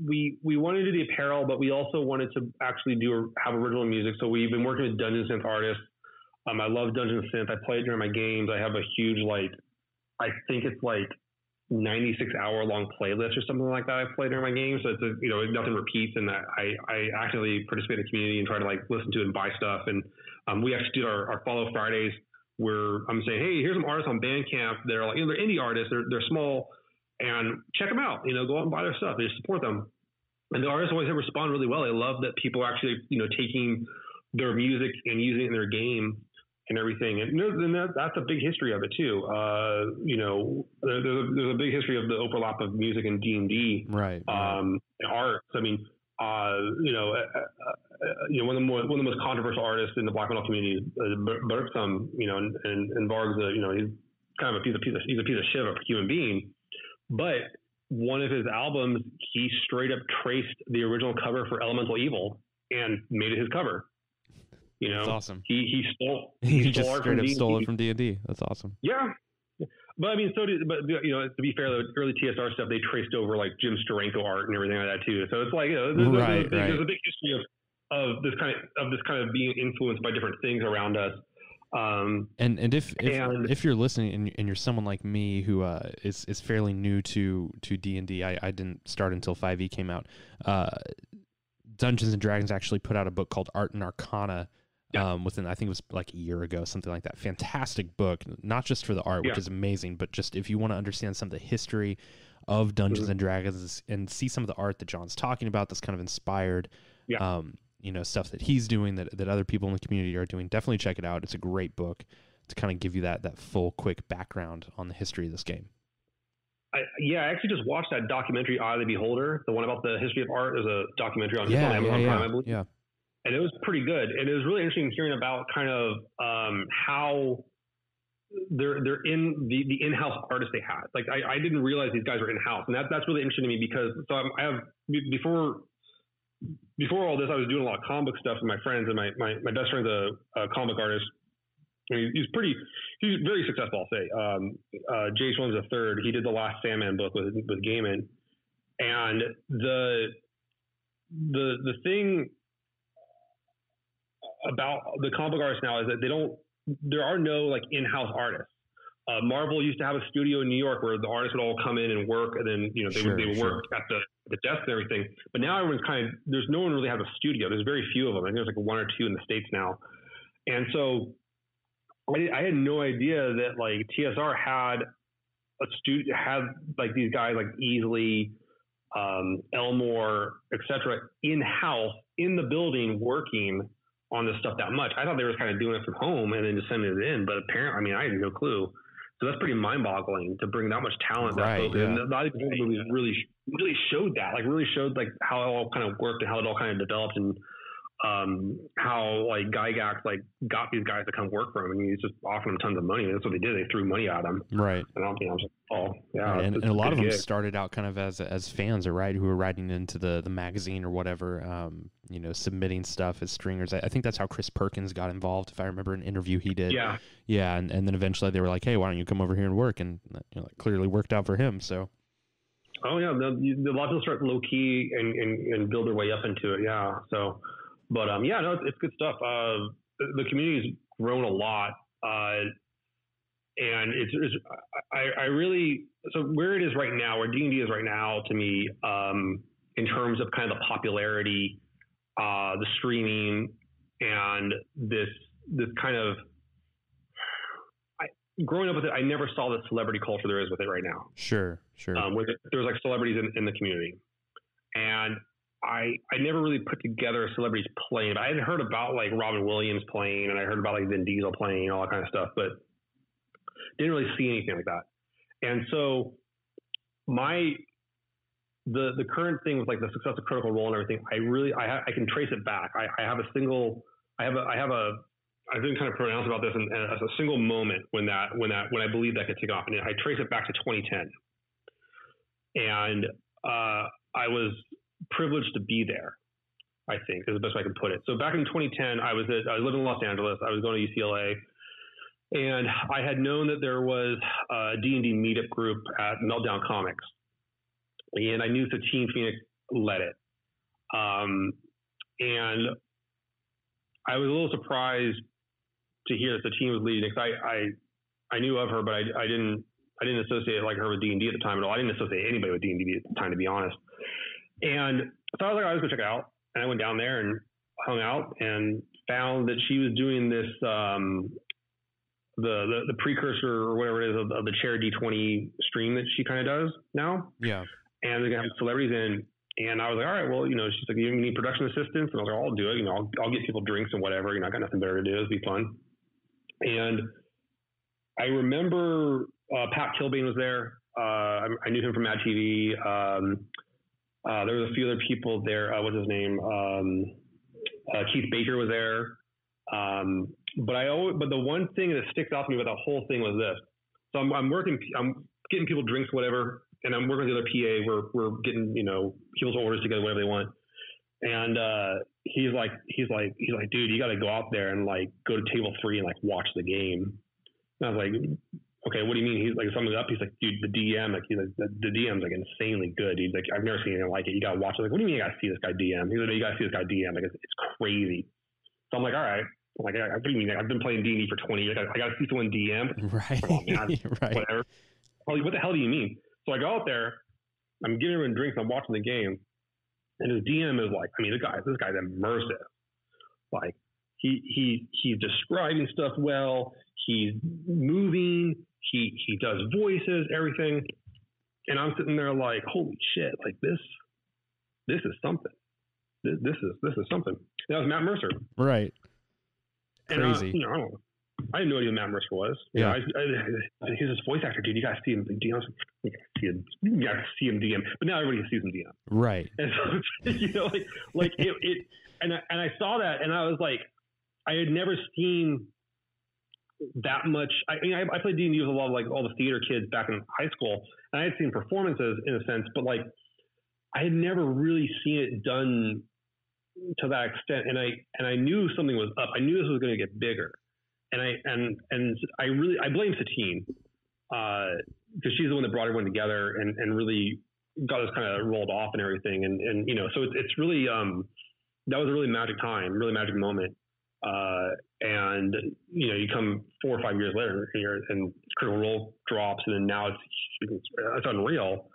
we we wanted to do the apparel, but we also wanted to actually do have original music. So we've been working with Dungeon Synth artists um, I love Dungeon Synth. I play it during my games. I have a huge like, I think it's like 96 hour long playlist or something like that. I play during my games. So it's a, you know nothing repeats, and I I actively participate in the community and try to like listen to and buy stuff. And um, we actually do our, our follow Fridays where I'm saying, hey, here's some artists on Bandcamp. They're like, you know, they're indie artists. They're they're small, and check them out. You know, go out and buy their stuff. They support them. And the artists always respond really well. They love that people are actually you know taking their music and using it in their game and everything. And, and that, that's a big history of it too. Uh, you know, there's a, there's a, big history of the overlap of music and D and D, right? Um, art. I mean, uh, you know, uh, uh, uh, you know, one of the more, one of the most controversial artists in the black metal community, uh, Burzum, you know, and, and, and Varg's, a, you know, he's kind of a piece of, piece of he's a piece of shit of a human being, but one of his albums, he straight up traced the original cover for Elemental Evil and made it his cover. You know, That's awesome. He he stole (laughs) he, he just straight up stole it from D and D. That's awesome. Yeah, but I mean, so did but you know to be fair, the early TSR stuff they traced over like Jim Steranko art and everything like that too. So it's like you know, there's, right, there's, a, big, right. there's a big history of of this kind of of this kind of being influenced by different things around us. Um, and and if if, and, if you're listening and, and, you're someone like me who uh, is is fairly new to to D and D, I, I didn't start until Five E came out. Uh, Dungeons and Dragons actually put out a book called Art and Arcana yeah. um, within I think it was like a year ago, something like that. Fantastic book, not just for the art, yeah. which is amazing, but just if you want to understand some of the history of Dungeons mm-hmm. and Dragons and see some of the art that John's talking about that's kind of inspired. Yeah. Um, you know, stuff that he's doing that, that other people in the community are doing. Definitely check it out. It's a great book to kind of give you that that full quick background on the history of this game. I, yeah, I actually just watched that documentary Eye of the Beholder, the one about the history of art. Is a documentary on, yeah, on Amazon yeah, Prime. I believe. Yeah and it was pretty good. And it was really interesting hearing about kind of um, how they're they're in the, the in-house artists they had. Like I, I didn't realize these guys were in-house, and that that's really interesting to me because so I'm, i have before before all this, I was doing a lot of comic stuff with my friends, and my my, my best friend's a, a comic artist. And he's pretty, he's very successful. I'll say. Um, uh, J.H. Williams the third. He did the last Sandman book with with Gaiman, and the the the thing about the comic artists now is that they don't. There are no like in-house artists. Uh, Marvel used to have a studio in New York where the artists would all come in and work, and then you know they sure, would they would sure. work at the the desk and everything. But now everyone's kind of there's no one really has a studio. There's very few of them. I think there's like one or two in the states now, and so I, I had no idea that like TSR had a studio had like these guys like Easley, um, Elmore, etc. in house in the building working on this stuff that much. I thought they were kind of doing it from home and then just sending it in, but apparently, I mean, I had no clue. So that's pretty mind-boggling to bring that much talent. Right, that yeah. And a lot of these movies really, really showed that. Like, really showed like how it all kind of worked and how it all kind of developed and um, how like Gygax like got these guys to come work for him and he's just offering them tons of money. That's what they did. They threw money at him. Right. And I don't think I was like, oh yeah. Right. And, and a lot of them gig. started out kind of as as fans, or right, who were writing into the the magazine or whatever, um, you know, submitting stuff as stringers. I, I think that's how Chris Perkins got involved, if I remember an interview he did. Yeah. Yeah, and, and then eventually they were like, hey, why don't you come over here and work? And you know, it clearly worked out for him. So. Oh yeah, the, the, a lot of people start low key and, and, and build their way up into it. Yeah. So, but um, yeah, no, it's, it's good stuff. Uh, the, the community's grown a lot. Uh, and it's, it's I, I really so where it is right now, where D and D is right now to me, um, in terms of kind of the popularity, uh, the streaming, and this this kind of I, growing up with it, I never saw the celebrity culture there is with it right now. Sure, sure. Um, where there's like celebrities in, in the community, and I I never really put together celebrities playing. But I had heard about like Robin Williams playing, and I heard about like Vin Diesel playing, and all that kind of stuff, but didn't really see anything like that. And so my the the current thing with like the success of Critical Role and everything, I really I, ha- I can trace it back. I, I have a single I have a I have a I've been kind of pronounced about this and as a single moment when that when that when I believe that could take off, and I trace it back to 2010, and uh, I was privileged to be there. I think is the best way I can put it. So back in 2010, I was at, I was living in Los Angeles. I was going to UCLA, and I had known that there was a D&D meetup group at Meltdown Comics, and I knew Satine Phoenix led it. Um, and I was a little surprised to hear that Satine was leading because I, I, I knew of her, but I, I didn't I didn't associate like her with D and D at the time at all. I didn't associate anybody with D and D at the time, to be honest. And so I was like, I was gonna check it out, and I went down there and hung out and found that she was doing this um, the, the, the precursor or whatever it is of, of the chair D20 stream that she kind of does now. Yeah. And they're gonna have celebrities in. And I was like, all right, well, you know, she's like, you need production assistance, and I was like, I'll do it. You know, I'll, I'll get people drinks and whatever. You know, I got nothing better to do. It'll be fun. And I remember uh, Pat Kilbane was there. Uh, I, I, knew him from Mad TV. Um, uh, there was a few other people there. Uh, what's his name? Um, uh, Keith Baker was there. Um, but I always, but the one thing that sticks out to me about the whole thing was this. So I'm, I'm working, I'm getting people drinks, whatever, and I'm working with the other PA. We're we're getting you know people's orders together, whatever they want. And uh, he's like, he's like, he's like, dude, you got to go out there and like go to table three and like watch the game. And I was like, okay, what do you mean? He's like summing it up. He's like, dude, the DM, like he's like, the, the DM's like insanely good. He's like, I've never seen anything like it. You got to watch it. Like, what do you mean? You got to see this guy DM? He's like, you got to see this guy DM. Like, it's, it's crazy. So I'm like, all right. I'm like, what do you mean? I've been playing D&D for 20 years. I, I got to see someone DM. (laughs) Right. On, (laughs) right. Whatever. Like, what the hell do you mean? So I go out there. I'm giving him drinks. I'm watching the game. And his DM is like, I mean, the guy, this guy's immersive. Like, he he he's describing stuff well. He's moving. He he does voices, everything. And I'm sitting there like, holy shit! Like this, this is something. This, this is this is something. That was Matt Mercer. Right. And, uh, Crazy. Uh, you know, I don't know. I didn't know who Matt Mercer was. You yeah. Know, I, I, he's this voice actor, dude. You guys see him DM. You guys see him. You guys see him DM. But now everybody sees him DM. Right. And so, (laughs) you know, like, like it, it, and I, and I saw that, and I was like, I had never seen that much. I, I mean, I, I played D and D with a lot of like all the theater kids back in high school, and I had seen performances in a sense, but like I had never really seen it done to that extent. And I and I knew something was up. I knew this was going to get bigger, and I and and I really I blame Satine because uh, she's the one that brought everyone together and and really got us kind of rolled off and everything. And and you know, so it's it's really um that was a really magic time, really magic moment. Uh, and you know, you come four or five years later, and, and critical role drops, and then now it's it's unreal.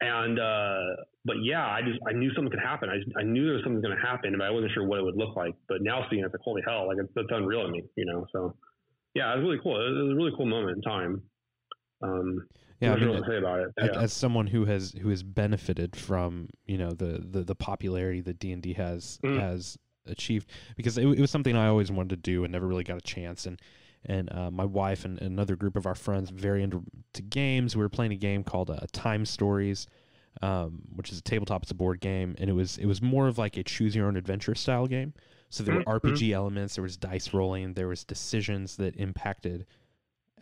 And uh, but yeah, I just I knew something could happen. I, I knew there was something going to happen, but I wasn't sure what it would look like. But now seeing it, it's like holy hell, like it's, it's unreal to me, you know. So yeah, it was really cool. It was a really cool moment in time. Um, yeah, I mean, say about it. As, yeah. as, someone who has who has benefited from you know the the, the popularity that D and D has mm. has achieved because it, it, was something I always wanted to do and never really got a chance. And and uh, my wife and, another group of our friends very into games. We were playing a game called uh, Time Stories, um, which is a tabletop. It's a board game, and it was it was more of like a choose your own adventure style game. So there mm-hmm. were RPG elements, there was dice rolling, there was decisions that impacted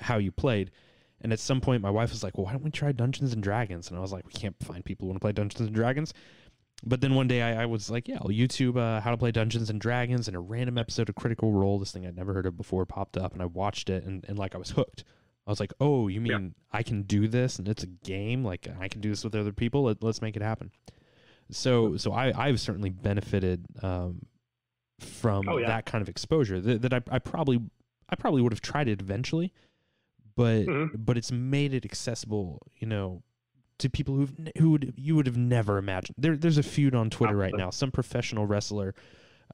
how you played. And at some point, my wife was like, "Well, why don't we try Dungeons and Dragons?" And I was like, "We can't find people who want to play Dungeons and Dragons." but then one day I, I, was like, yeah, I'll YouTube uh, how to play Dungeons and Dragons, and a random episode of Critical Role, this thing I'd never heard of before, popped up, and I watched it, and, and like I was hooked. I was like, oh, you mean yeah. I can do this, and it's a game, like I can do this with other people. Let, us make it happen. So, so I, I've certainly benefited um, from oh, yeah. that kind of exposure. That, that I, I probably, I probably would have tried it eventually, but, mm-hmm. but it's made it accessible, you know, to people who who would you would have never imagined. There, there's a feud on Twitter right now. Some professional wrestler.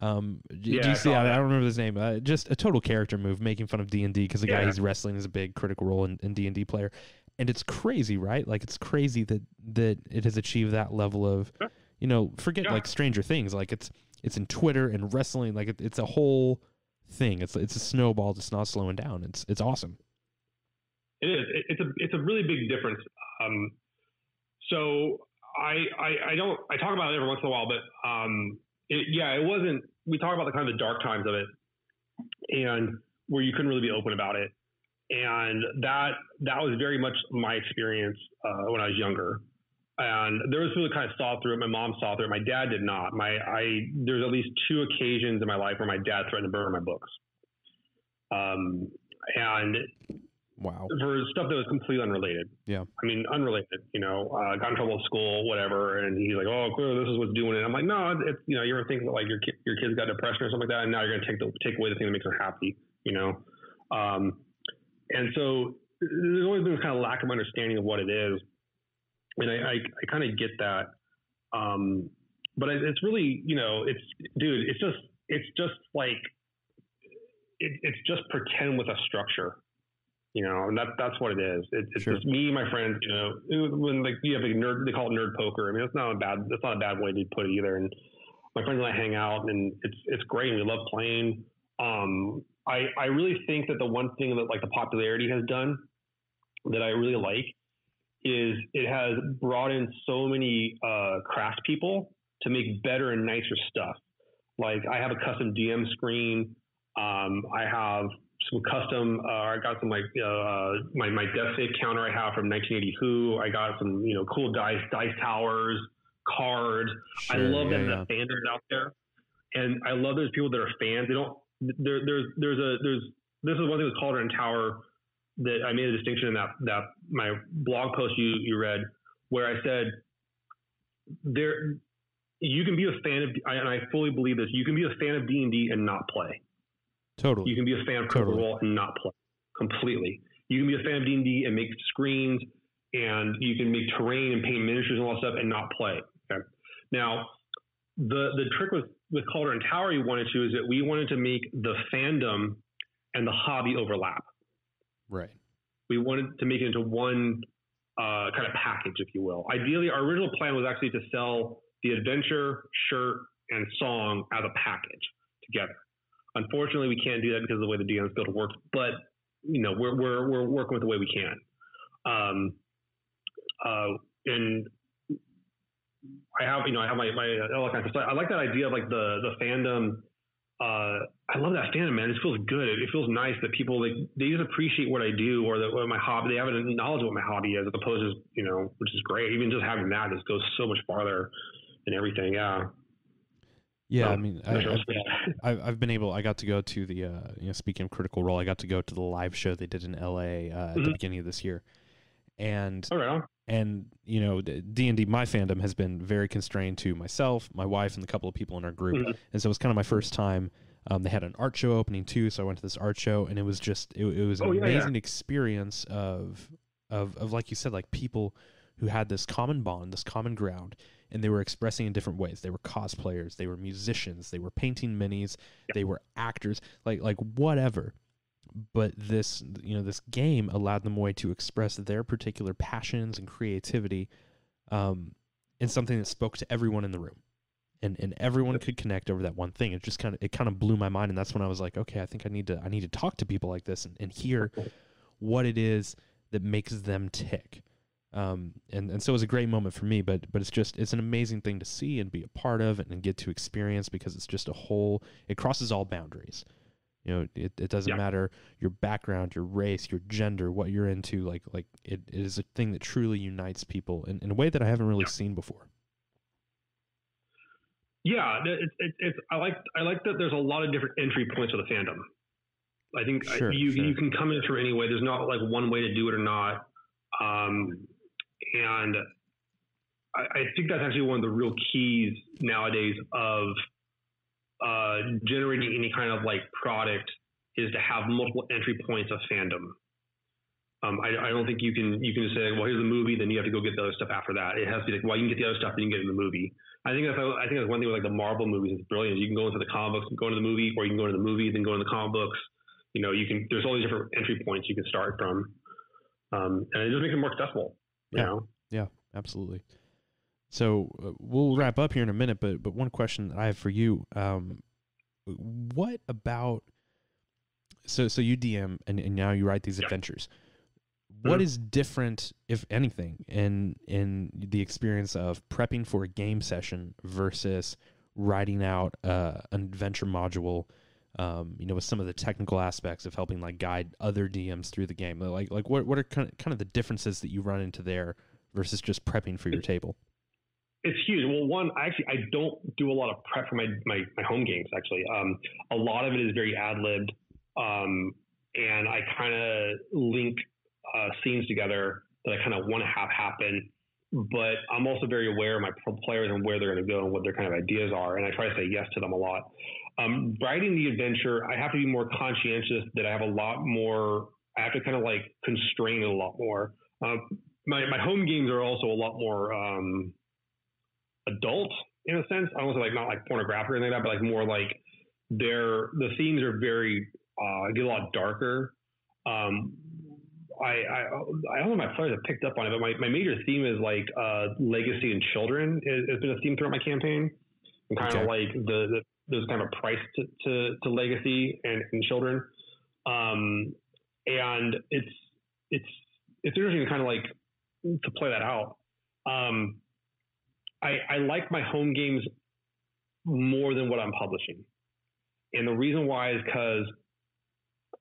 Um, yeah, do you see? I, I, don't remember his name. Uh, just a total character move, making fun of D and D because the yeah. guy he's wrestling is a big critical role in D and D player, and it's crazy, right? Like it's crazy that that it has achieved that level of, you know, forget yeah. like Stranger Things. Like it's it's in Twitter and wrestling. Like it, it's a whole thing. It's it's a snowball that's not slowing down. It's it's awesome. It is. It, it's a it's a really big difference. Um, so I, I I don't I talk about it every once in a while, but um, it, yeah, it wasn't. We talk about the kind of the dark times of it, and where you couldn't really be open about it, and that that was very much my experience uh, when I was younger. And there was people who kind of saw through it. My mom saw through it. My dad did not. My I there's at least two occasions in my life where my dad threatened to burn my books. Um, and Wow. For stuff that was completely unrelated. Yeah. I mean, unrelated. You know, uh, got in trouble at school, whatever, and he's like, "Oh, clearly this is what's doing it." I'm like, "No, it's you know, you ever think that like your kid, your kids got depression or something like that, and now you're gonna take the take away the thing that makes them happy." You know, um, and so there's always been this kind of lack of understanding of what it is, and I I, I kind of get that. Um, but it's really, you know, it's dude, it's just it's just like it, it's just pretend with a structure you know, and that that's what it is. It, it's sure. just me, my friends. You know, when like you have a nerd, they call it nerd poker. I mean, that's not a bad that's not a bad way to put it either. And my friends and I hang out, and it's it's great. We love playing. Um, I I really think that the one thing that like the popularity has done that I really like is it has brought in so many uh, craft people to make better and nicer stuff. Like I have a custom DM screen. Um, I have some custom. Uh, I got some like uh, my my death save counter I have from 1980 Who. I got some you know cool dice dice towers, cards. Sure, I love yeah, that yeah. the standards out there, and I love those people that are fans. They don't. There, there's there's a there's this is one thing with Cauldron Tower that I made a distinction in that that my blog post you you read where I said there you can be a fan of and I fully believe this you can be a fan of D and D and not play Totally. You can be a fan of Critical totally. Role and not play completely. You can be a fan of D&D and make screens and you can make terrain and paint miniatures and all that stuff and not play. Okay. Now, the the trick with with Cauldron and Tower we wanted to is that we wanted to make the fandom and the hobby overlap. Right. We wanted to make it into one uh, kind of package, if you will. Ideally, our original plan was actually to sell the adventure, shirt, and song as a package together. Unfortunately, we can't do that because of the way the DM's Guild works. But you know, we're we're we're working with the way we can. Um, uh, and I have you know I have my my kinds. I like that idea of like the the fandom. Uh, I love that fandom, man. It feels good. It, it, feels nice that people like they just appreciate what I do or that my hobby. They have a knowledge of what my hobby is, as opposed to you know, which is great. Even just having that just goes so much farther and everything. Yeah. Yeah, I mean, I, have (laughs) I've been able. I got to go to the. Uh, you know, speaking of Critical Role, I got to go to the live show they did in L.A. Uh, at mm-hmm. the beginning of this year, and and you know, D and D. My fandom has been very constrained to myself, my wife, and the couple of people in our group, mm-hmm. and so it was kind of my first time. Um, they had an art show opening too, so I went to this art show, and it was just it, it was an oh, yeah, amazing yeah. experience of of of like you said, like people who had this common bond, this common ground, and they were expressing in different ways. They were cosplayers, they were musicians, they were painting minis, yeah. they were actors, like like whatever. But this you know this game allowed them a way to express their particular passions and creativity, um, in something that spoke to everyone in the room. And, and everyone could connect over that one thing. It just kind of it kind of blew my mind, and that's when I was like, okay, I think I need to I need to talk to people like this and, and hear (laughs) what it is that makes them tick um, and and so it was a great moment for me. But but it's just it's an amazing thing to see and be a part of and, and get to experience because it's just a whole. It crosses all boundaries. You know, it, it doesn't yeah. matter your background, your race, your gender, what you're into. Like like it, it is a thing that truly unites people in, in a way that I haven't really yeah. seen before. Yeah, it's it, it's I like I like that there's a lot of different entry points of the fandom. I think sure, you sure. you can come in through any way. There's not like one way to do it or not. Um, and I, I, think that's actually one of the real keys nowadays of uh, generating any kind of like product is to have multiple entry points of fandom. Um, I, I, don't think you can you can say well here's the movie then you have to go get the other stuff after that. It has to be like well you can get the other stuff then you can get in the movie. I think that's I think that's one thing with like the Marvel movies is brilliant. You can go into the comic books, go into the movie, or you can go into the movie then go into the comic books. You know you can there's all these different entry points you can start from, um, and it just makes it more accessible. Yeah. know? Yeah, absolutely. So uh, we'll wrap up here in a minute, but but one question that I have for you: um, What about so so you DM and, and now you write these adventures? what is different, if anything, in in the experience of prepping for a game session versus writing out uh, an adventure module? Um, you know, with some of the technical aspects of helping like guide other DMs through the game. Like, like what what are kind of, kind of the differences that you run into there versus just prepping for your table? It's huge. Well, one, I actually I don't do a lot of prep for my my, my home games. Actually, um, a lot of it is very ad libbed, um, and I kind of link uh, scenes together that I kind of want to have happen. But I'm also very aware of my players and where they're going to go and what their kind of ideas are, and I try to say yes to them a lot. Um, writing the adventure, I have to be more conscientious that I have a lot more. I have to kind of like constrain it a lot more. Uh, my my home games are also a lot more um, adult in a sense. I don't say like not like pornographic or anything like that, but like more like they're the themes are very uh, get a lot darker. Um, I, I I don't know if my players have picked up on it, but my, my major theme is like uh, legacy and children. Has been a theme throughout my campaign, and kind okay. of like the, the there's kind of a price to, to, to legacy and, and children. Um, and it's it's it's interesting to kind of like to play that out. Um, I, I like my home games more than what I'm publishing. And the reason why is because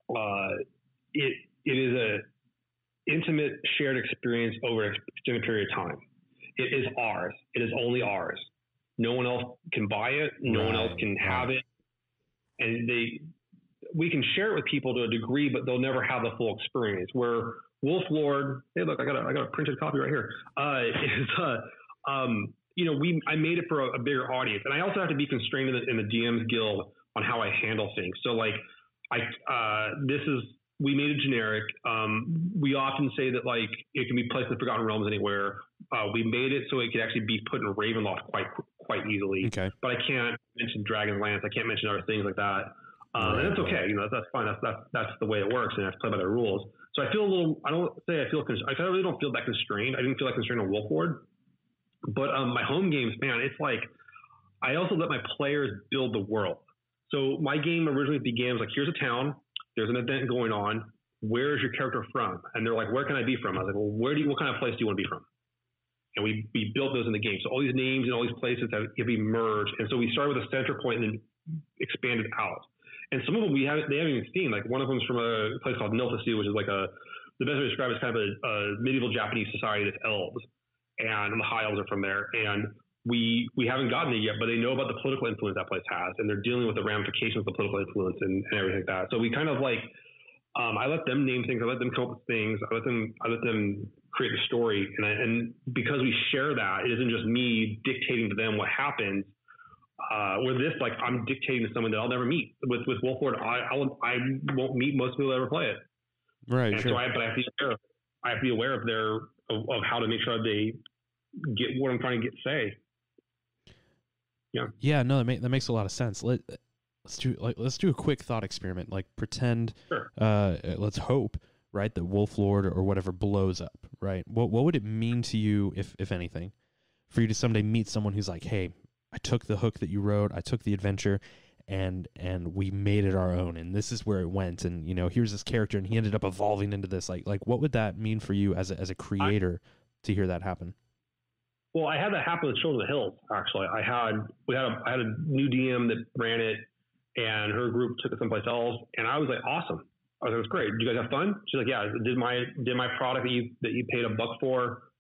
uh, it it is a intimate shared experience over an extended period of time. It is ours. It is only ours. No one else can buy it. No right. one else can have it. And they, we can share it with people to a degree, but they'll never have the full experience. Where Wolf Lord, hey, look, I got a, I got a printed copy right here. Uh, (laughs) is uh, um, you know, we I made it for a, a, bigger audience, and I also have to be constrained in the, in the DMs Guild on how I handle things. So like, I uh, this is we made it generic. Um, we often say that like it can be placed in the Forgotten Realms anywhere. Uh, we made it so it could actually be put in Ravenloft quite quite easily. Okay. But I can't mention Dragonlance. I can't mention other things like that. Um, right, and that's okay. You know, that's fine. That's, that's, that's the way it works and I have to play by the rules. So I feel a little, I don't say I feel, I really don't feel that constrained. I didn't feel that constrained on Wolflord. But um, my home games, man, it's like I also let my players build the world. So my game originally began like, here's a town, there's an event going on. Where is your character from? And they're like, where can I be from? I was like, well, where do you, what kind of place do you want to be from? And we, we built those in the game. So all these names and all these places have, have emerged. And so we started with a center point and then expanded out. And some of them we haven't, they haven't even seen. Like one of them is from a place called Nilthasu, which is like a, the best way to describe it is kind of a, a medieval Japanese society that's elves. And the high elves are from there. And we we haven't gotten it yet, but they know about the political influence that place has, and they're dealing with the ramifications of the political influence and, and everything like that. So we kind of like um, I let them name things, I let them come up with things, I let them I let them create the story, and I, and because we share that, it isn't just me dictating to them what happens. Uh, where this, like, I'm dictating to someone that I'll never meet. With with Wolflord, I I'll, I won't meet most people that ever play it. Right. And sure. so I, but I have to be aware of, I have to be aware of their of, of how to make sure they get what I'm trying to get say. Yeah. Yeah. No, that, ma- that makes a lot of sense. Let let's do like let's do a quick thought experiment. Like pretend. Sure. Uh, let's hope right that Wolf Lord or whatever blows up. Right. What what would it mean to you if if anything, for you to someday meet someone who's like, hey, I took the hook that you wrote, I took the adventure, and and we made it our own and this is where it went and you know here's this character and he ended up evolving into this like like what would that mean for you as a, as a creator I, to hear that happen well, I had that happen with Children of the Hills. Actually, I had we had a I had a new DM that ran it, and her group took it someplace else, and I was like, awesome. I was like, it was great. Did you guys have fun? She's like, yeah. Did my did my product that you that you paid a buck for?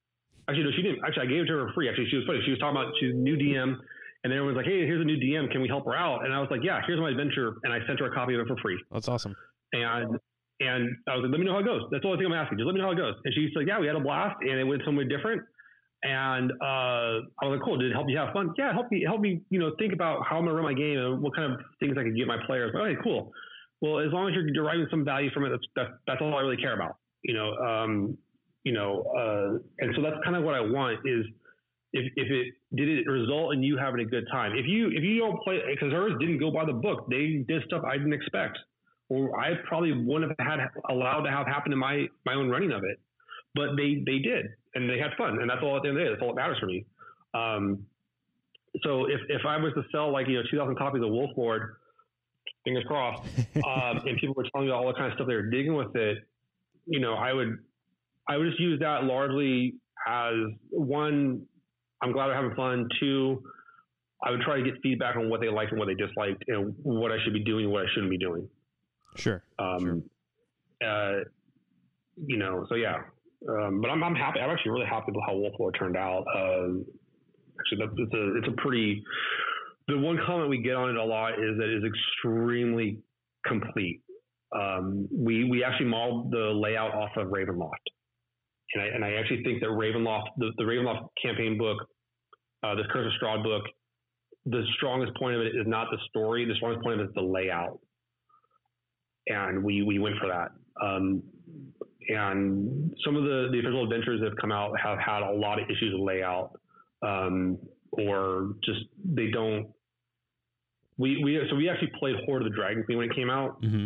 Actually, no, she didn't. Actually, I gave it to her for free. Actually, she was funny. She was talking about she's new DM, and everyone's like, hey, here's a new DM. Can we help her out? And I was like, yeah, here's my adventure, and I sent her a copy of it for free. That's awesome. And and I was like, let me know how it goes. That's all I think I'm asking. Just let me know how it goes. And she's like, yeah, we had a blast, and it went somewhere different. And uh, I was like, cool. Did it help you have fun? Yeah, help me, help me, you know, think about how I'm gonna run my game and what kind of things I can get my players. okay, cool. Well, as long as you're deriving some value from it, that's that's, that's all I really care about. You know, um, you know, uh, and so that's kind of what I want is if, if it did it result in you having a good time. If you if you don't play because hers didn't go by the book, they did stuff I didn't expect, or I probably wouldn't have had allowed to have happen in my my own running of it but they they did, and they had fun, and that's all at the end of the day. That's all that matters for me. Um, so if if I was to sell like you know 2,000 copies of Wolflord, fingers crossed, (laughs) um, and people were telling me all the kind of stuff they were digging with it, you know, I would I would just use that largely as one. I'm glad they're having fun. Two, I would try to get feedback on what they liked and what they disliked, and what I should be doing, and what I shouldn't be doing. Sure. Um, sure. Uh, you know, so yeah. Um, but I'm, I'm happy. I'm actually really happy with how Wolf turned out. Uh, actually, that's, it's a it's a pretty. The one comment we get on it a lot is that it is extremely complete. Um, we we actually modeled the layout off of Ravenloft, and I, and I actually think that Ravenloft, the, the Ravenloft campaign book, uh, the Curse of Strahd book, the strongest point of it is not the story. The strongest point of it is the layout, and we we went for that. Um, and some of the the official adventures that have come out have had a lot of issues with layout, um, or just they don't. We we so we actually played Hoard of the Dragon Queen when it came out. Mm-hmm.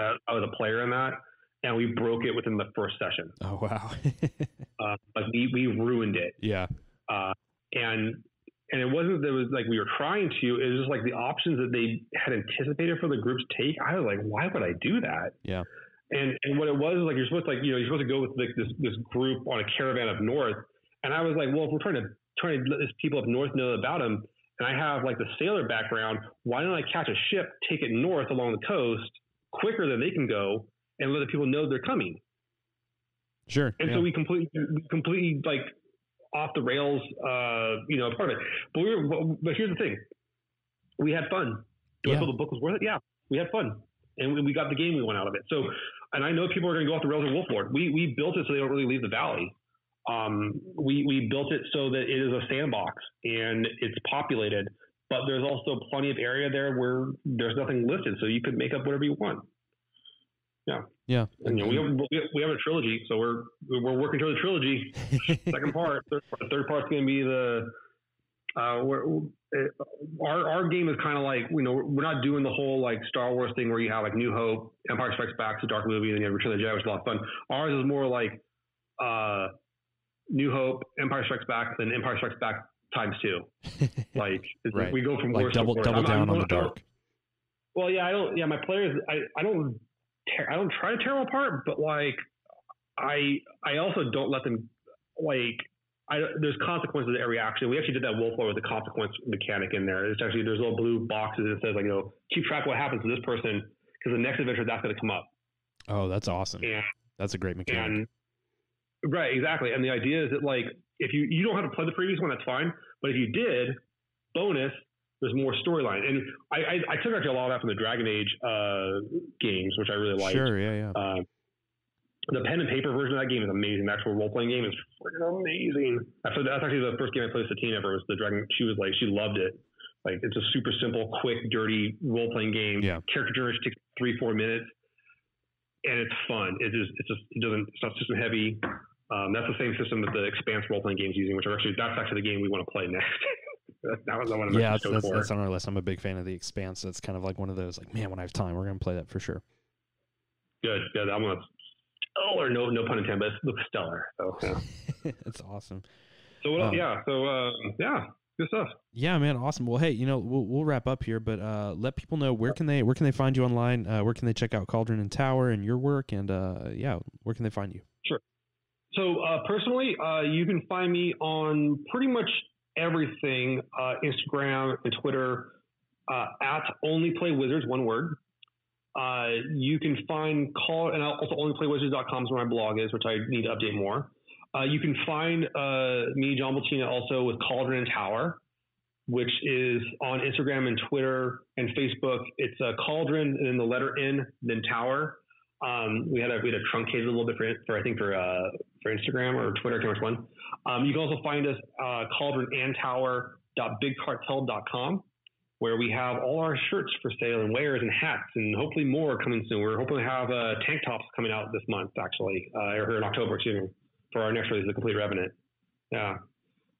Uh, I was a player in that, and we broke it within the first session. Oh wow! (laughs) uh, like we we ruined it. Yeah. Uh, and and it wasn't that it was like we were trying to. It was just like the options that they had anticipated for the groups take. I was like, why would I do that? Yeah. And and what it was like you're supposed to like you know you're supposed to go with like this this group on a caravan up north. And I was like, well, if we're trying to trying to let these people up north know about them, and I have like the sailor background, why don't I catch a ship, take it north along the coast quicker than they can go, and let the people know they're coming? Sure. And yeah. so we completely completely like off the rails, uh, you know, part of it. But we were, but here's the thing: we had fun. Do yeah. I feel the book was worth it? Yeah, we had fun, and we, we got the game we want out of it. So, and I know people are going to go off the rails in Wolflord. We we built it so they don't really leave the valley. Um, we we built it so that it is a sandbox and it's populated, but there's also plenty of area there where there's nothing listed, so you could make up whatever you want. Yeah. Yeah. And, you know, we have we have a trilogy, so we're we're working toward the trilogy. (laughs) Second part, third, third part's going to be the. Uh, we're, our our game is kind of like you know we're not doing the whole like Star Wars thing where you have like New Hope, Empire Strikes Back, it's a dark movie, and then you have Return of the Jedi, which is a lot of fun. Ours is more like uh, New Hope, Empire Strikes Back, then Empire Strikes Back times two. (laughs) like right. we go from like double double down I'm, I'm, on the dark. Well, yeah, I don't. Yeah, my players, I, I don't tear, I don't try to tear them apart, but like I I also don't let them like I, there's consequences to every action. We actually did that Wolflord with the consequence mechanic in there. It's actually there's little blue boxes that says like you know keep track of what happens to this person because the next adventure that's going to come up. Oh, that's awesome. And, that's a great mechanic. And, right, exactly. And the idea is that like if you you don't have to play the previous one, that's fine. But if you did, bonus, there's more storyline. And I, I, I, took actually a lot of that from the Dragon Age uh, games, which I really like. Sure, yeah, yeah. Uh, the pen and paper version of that game is amazing. The actual role playing game is freaking amazing. That's, that's actually the first game I played with Satine ever was the Dragon. She was like, she loved it. Like it's a super simple, quick, dirty role playing game. Yeah. Character generation takes three, four minutes, and it's fun. It just, it's just, it doesn't, it's not system heavy. Um, that's the same system that the Expanse role playing games using, which are actually that's actually the game we want to play next. (laughs) that was the one. Yeah, that's, that's, that's, on our list. I'm a big fan of the Expanse. That's kind of like one of those. Like, man, when I have time, we're gonna play that for sure. Good, good. I'm gonna stellar. No, no pun intended, but it looks stellar. So yeah. (laughs) that's awesome. So what? Um, yeah. So uh, yeah. Good stuff. Yeah, man, awesome. Well, hey, you know, we'll, we'll wrap up here, but uh, let people know where can they where can they find you online? Uh, where can they check out Cauldron and Tower and your work? And uh, yeah, where can they find you? Sure. So uh, personally, uh, you can find me on pretty much everything uh, Instagram and Twitter uh, at only play wizards, one word. Uh, you can find call and also onlyplaywizards.com is where my blog is, which I need to update more. Uh, you can find uh, me, John Bultena, also with Cauldron and Tower, which is on Instagram and Twitter and Facebook. It's a Cauldron and then the letter N, then Tower. Um, we had a we had a truncated a little bit for, for I think for uh, for Instagram or Twitter, which one. Um, you can also find us uh, cauldron and tower.bigcartel.com, where we have all our shirts for sale and wares and hats and hopefully more coming soon. We're hoping to have uh, tank tops coming out this month actually, uh, or in October, excuse me, for our next release, the Complete Revenant. Yeah.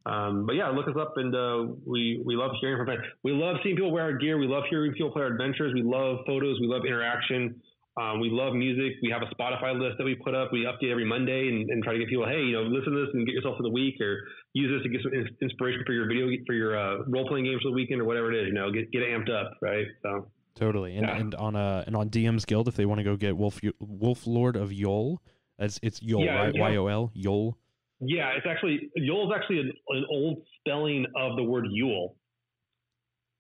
Um, but yeah, look us up, and uh, we we love hearing from fans. We love seeing people wear our gear. We love hearing people play our adventures. We love photos. We love interaction. Um, we love music. We have a Spotify list that we put up. We update every Monday and, and, try to get people, hey, you know, listen to this and get yourself for the week, or use this to get some inspiration for your video, for your uh, role playing games for the weekend, or whatever it is. You know, get get amped up, right? So totally. And, yeah. and on a uh, and on DM's Guild, if they want to go get Wolf Wolf Lord of Yol, It's it's Yol, yeah, right? Y O L, Yol. Yeah, it's actually Yol is actually an, an, old spelling of the word Yule.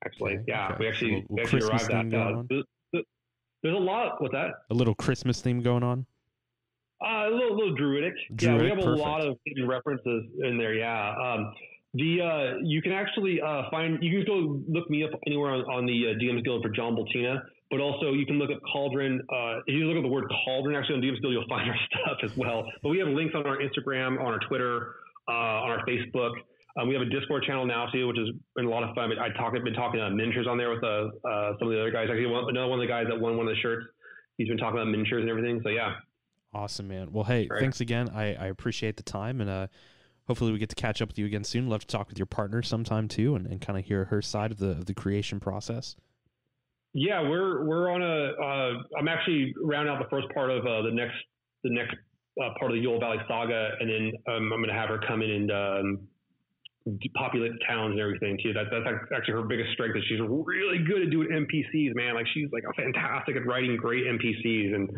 Actually, okay, yeah, okay. we actually, we actually arrived at. Uh, there's, a lot with that. A little Christmas theme going on. Uh, a little, little druidic. druidic. Yeah, we have a lot of hidden references in there. Yeah. Um, the uh, you can actually uh, find you can go look me up anywhere on, on the uh, DM's Guild for John Bultena, but also you can look up Cauldron. Uh, if you look at the word Cauldron actually on DM's Guild, you'll (laughs) find our stuff as well. But we have links on our Instagram, on our Twitter, uh, on our Facebook. Um, we have a Discord channel now too, which has been a lot of fun. I talk, I've been talking about miniatures on there with uh, some of the other guys. Actually, one, another one of the guys that won one of the shirts. He's been talking about miniatures and everything. So yeah. Awesome, man. Well, hey, right. thanks again. I, I appreciate the time and uh, hopefully we get to catch up with you again soon. Love to talk with your partner sometime too, and, and kind of hear her side of the of the creation process. Yeah, we're we're on a. Uh, I'm actually rounding out the first part of uh, the next the next uh, part of the Yule Valley saga, and then um, I'm going to have her come in and um, populate towns and everything too. That, that's actually her biggest strength. Is she's really good at doing NPCs, man. Like she's like a fantastic at writing great NPCs, and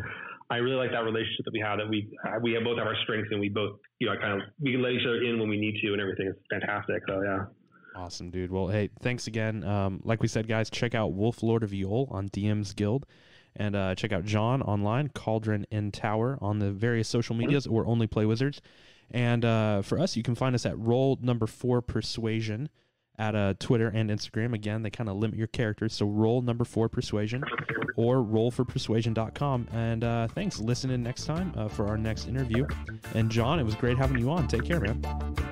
I really like that relationship that we have. That we we have both have our strengths, and we both you know kind of we can let each other in when we need to, and everything. It's fantastic. So yeah. Awesome, dude. Well, hey, thanks again. Um, like we said, guys, check out Wolf Lord of Yule on DM's Guild. And uh, check out John online, Cauldron and Tower on the various social medias or Only Play Wizards. And uh, for us, you can find us at roll number four persuasion at uh, Twitter and Instagram. Again, they kind of limit your characters. So roll number four persuasion or rollforpersuasion.com. And uh, thanks. Listen in next time uh, for our next interview. And John, it was great having you on. Take care, man.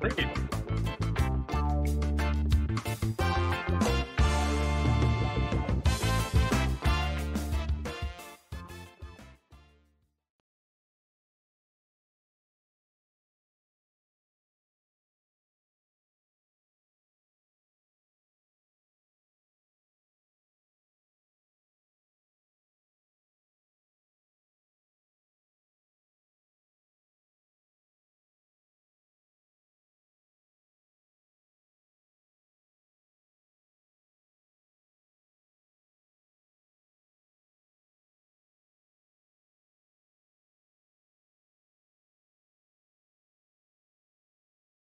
Thank you.